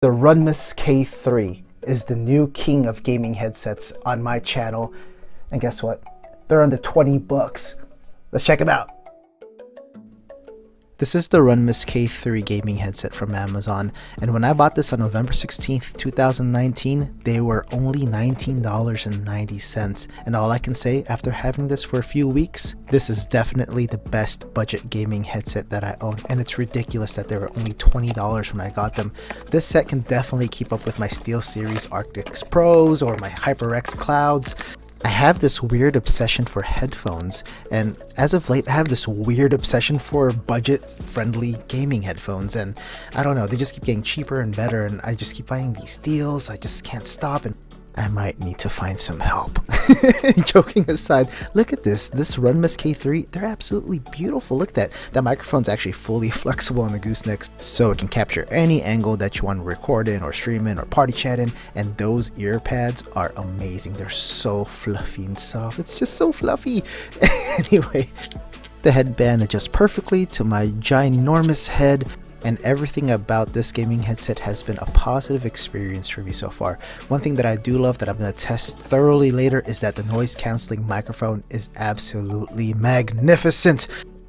The Runmus K3 is the new king of gaming headsets on my channel. And guess what? They're under 20 bucks. Let's check them out. This is the Runmus K3 gaming headset from Amazon, and when I bought this on November 16th, 2019, they were only $19.90. And all I can say after having this for a few weeks, this is definitely the best budget gaming headset that I own, and it's ridiculous that they were only $20 when I got them. This set can definitely keep up with my SteelSeries Arctis Pros or my HyperX Clouds, I have this weird obsession for headphones, and as of late, I have this weird obsession for budget friendly gaming headphones. And I don't know, they just keep getting cheaper and better, and I just keep finding these deals. I just can't stop. And I might need to find some help. Joking aside, look at this. This Runmus K3, they're absolutely beautiful. Look at that. That microphone's actually fully flexible on the goosenecks, so it can capture any angle that you want to record in or stream in or party chat in. And those ear pads are amazing. They're so fluffy and soft. It's just so fluffy. anyway, the headband adjusts perfectly to my ginormous head and everything about this gaming headset has been a positive experience for me so far. One thing that I do love that I'm going to test thoroughly later is that the noise cancelling microphone is absolutely magnificent.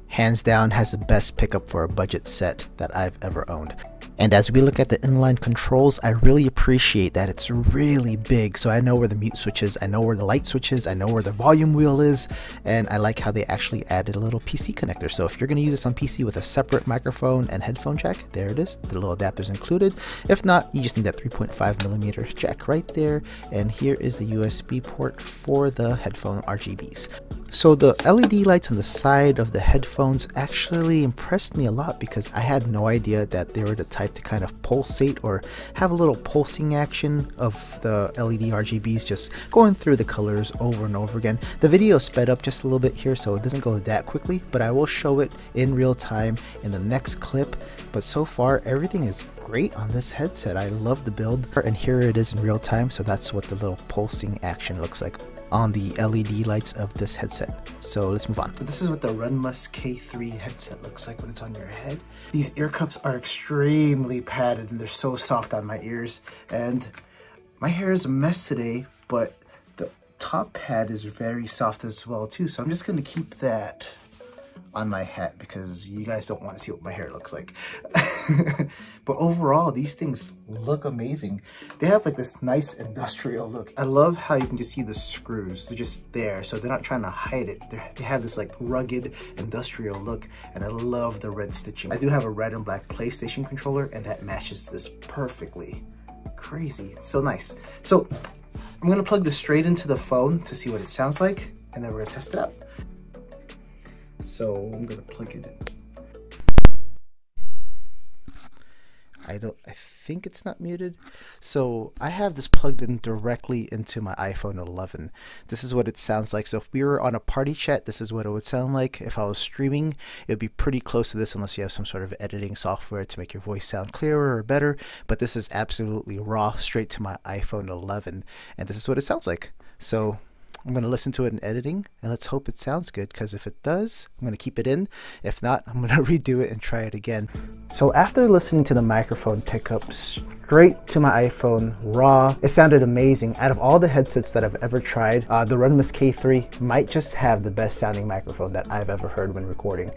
Hands down has the best pickup for a budget set that I've ever owned. And as we look at the inline controls, I really appreciate that it's really big. So I know where the mute switch is, I know where the light switch is, I know where the volume wheel is, and I like how they actually added a little PC connector. So if you're gonna use this on PC with a separate microphone and headphone jack, there it is, the little adapter's included. If not, you just need that 3.5 millimeter jack right there. And here is the USB port for the headphone RGBs. So the LED lights on the side of the headphones actually impressed me a lot because I had no idea that they were the type to kind of pulsate or have a little pulsing action of the LED RGBs just going through the colors over and over again. The video sped up just a little bit here so it doesn't go that quickly but I will show it in real time in the next clip but so far everything is great on this headset. I love the build and here it is in real time so that's what the little pulsing action looks like on the LED lights of this headset. So let's move on. This is what the Runmus K3 headset looks like when it's on your head. These ear cups are extremely padded and they're so soft on my ears. And my hair is a mess today, but the top pad is very soft as well too. So I'm just gonna keep that on my hat because you guys don't want to see what my hair looks like. but overall, these things look amazing. They have like this nice industrial look. I love how you can just see the screws. They're just there, so they're not trying to hide it. They're, they have this like rugged industrial look, and I love the red stitching. I do have a red and black PlayStation controller, and that matches this perfectly. Crazy, it's so nice. So I'm gonna plug this straight into the phone to see what it sounds like, and then we're gonna test it out. So I'm gonna plug it in. I don't I think it's not muted. So I have this plugged in directly into my iPhone 11. This is what it sounds like. So if we were on a party chat, this is what it would sound like. If I was streaming, it would be pretty close to this unless you have some sort of editing software to make your voice sound clearer or better. But this is absolutely raw straight to my iPhone 11 and this is what it sounds like. So I'm going to listen to it in editing and let's hope it sounds good because if it does, I'm going to keep it in. If not, I'm going to redo it and try it again. So after listening to the microphone pickup straight to my iPhone raw, it sounded amazing. Out of all the headsets that I've ever tried, uh, the Runmus K3 might just have the best sounding microphone that I've ever heard when recording.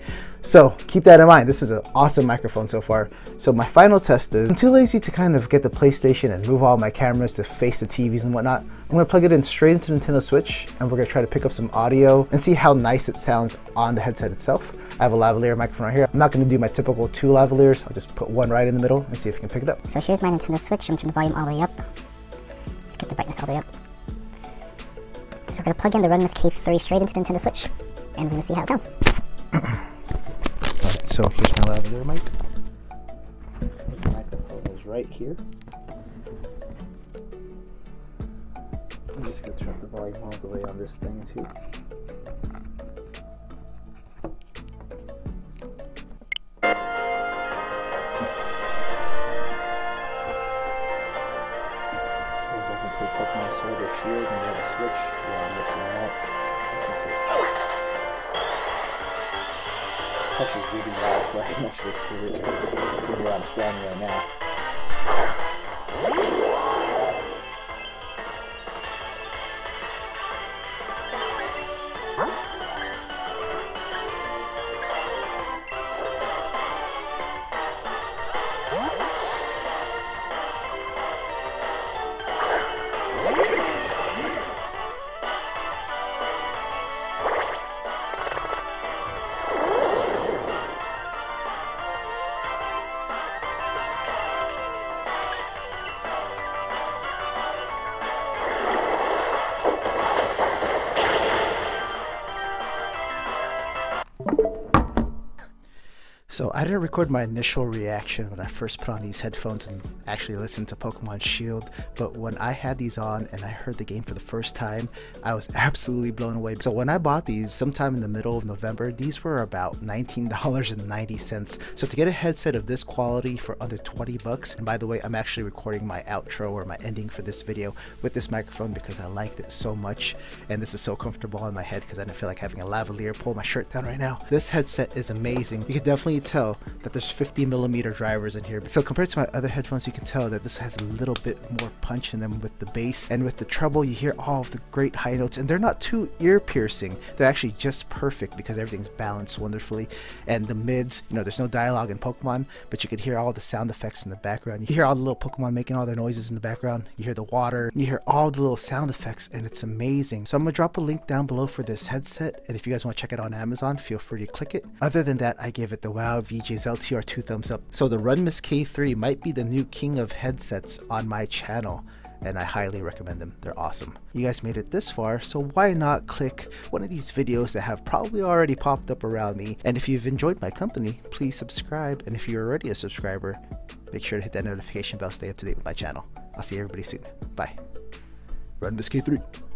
So keep that in mind. This is an awesome microphone so far. So my final test is, I'm too lazy to kind of get the PlayStation and move all my cameras to face the TVs and whatnot. I'm gonna plug it in straight into Nintendo Switch and we're gonna try to pick up some audio and see how nice it sounds on the headset itself. I have a lavalier microphone right here. I'm not gonna do my typical two lavaliers. I'll just put one right in the middle and see if we can pick it up. So here's my Nintendo Switch. I'm turning the volume all the way up. Let's get the brightness all the way up. So we're gonna plug in the Runmus K3 straight into the Nintendo Switch and we're gonna see how it sounds. Alright, so here's my lavalier mic. So the microphone is right here. I'm just gonna turn the volume all the way on this thing too. Suppose I can take off my solar shield So I didn't record my initial reaction when I first put on these headphones and actually listened to Pokemon Shield, but when I had these on and I heard the game for the first time, I was absolutely blown away. So when I bought these sometime in the middle of November, these were about $19.90. So to get a headset of this quality for under 20 bucks, and by the way, I'm actually recording my outro or my ending for this video with this microphone because I liked it so much and this is so comfortable on my head because I don't feel like having a lavalier pull my shirt down right now. This headset is amazing. You can definitely tell that there's 50 millimeter drivers in here. So compared to my other headphones, you can tell that this has a little bit more punch in them with the bass and with the treble, you hear all of the great high notes and they're not too ear piercing. They're actually just perfect because everything's balanced wonderfully. And the mids, you know, there's no dialogue in Pokemon, but you can hear all the sound effects in the background. You hear all the little Pokemon making all their noises in the background. You hear the water, you hear all the little sound effects and it's amazing. So I'm gonna drop a link down below for this headset. And if you guys want to check it on Amazon, feel free to click it. Other than that, I give it the WoW VJ's LTR 2 thumbs up. So the Runmus K3 might be the new king of headsets on my channel and I highly recommend them. They're awesome. You guys made it this far, so why not click one of these videos that have probably already popped up around me. And if you've enjoyed my company, please subscribe. And if you're already a subscriber, make sure to hit that notification bell, stay up to date with my channel. I'll see everybody soon. Bye. Runmus K3.